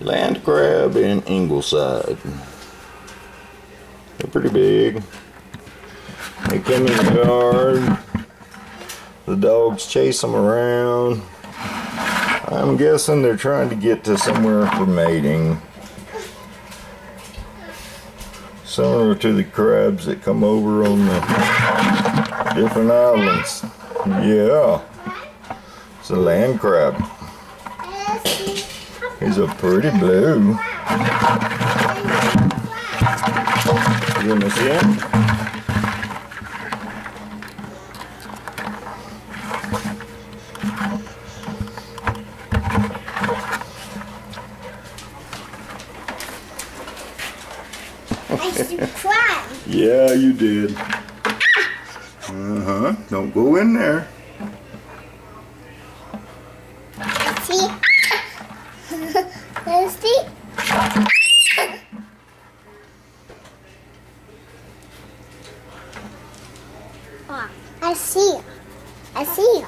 Land crab in Ingleside. They're pretty big. They come in the yard. The dogs chase them around. I'm guessing they're trying to get to somewhere for mating. Similar to the crabs that come over on the different islands. Yeah. It's a land crab. He's a pretty blue. You wanna see it? I should cry. Yeah, you did. Uh-huh. Don't go in there. See? See. I see. I see.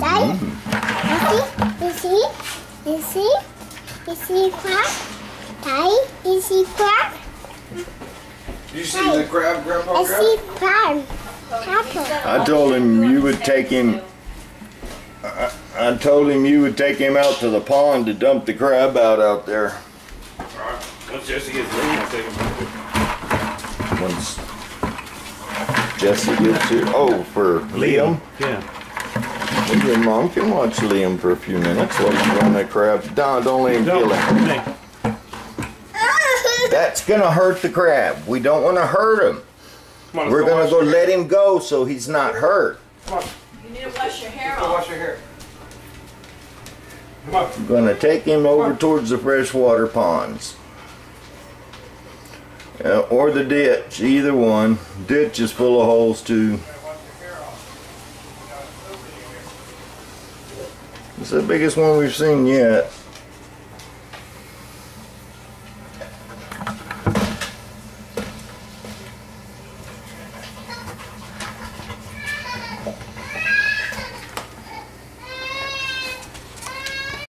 Daddy, mm-hmm. you see? You see? You see? You see crab? Daddy, you see crab? You see the crab, Grandpa? I see crab. Apple. I told him you would take him. I, I told him you would take him out to the pond to dump the crab out out there. Alright, Once Jesse gets ready, I'll take him back. Once Jesse gets here. Oh, for Liam. Yeah. Well, Your mom can watch Liam for a few minutes while you run that crab. Don't, don't let him kill him. Hey, That's gonna hurt the crab. We don't want to hurt him. on, We're gonna go let him go so he's not hurt. Come on, You need to wash your hair go off. wash your hair. Come on. We're gonna take him over towards the freshwater ponds. Uh, or the ditch, either one. Ditch is full of holes too. It's the biggest one we've seen yet.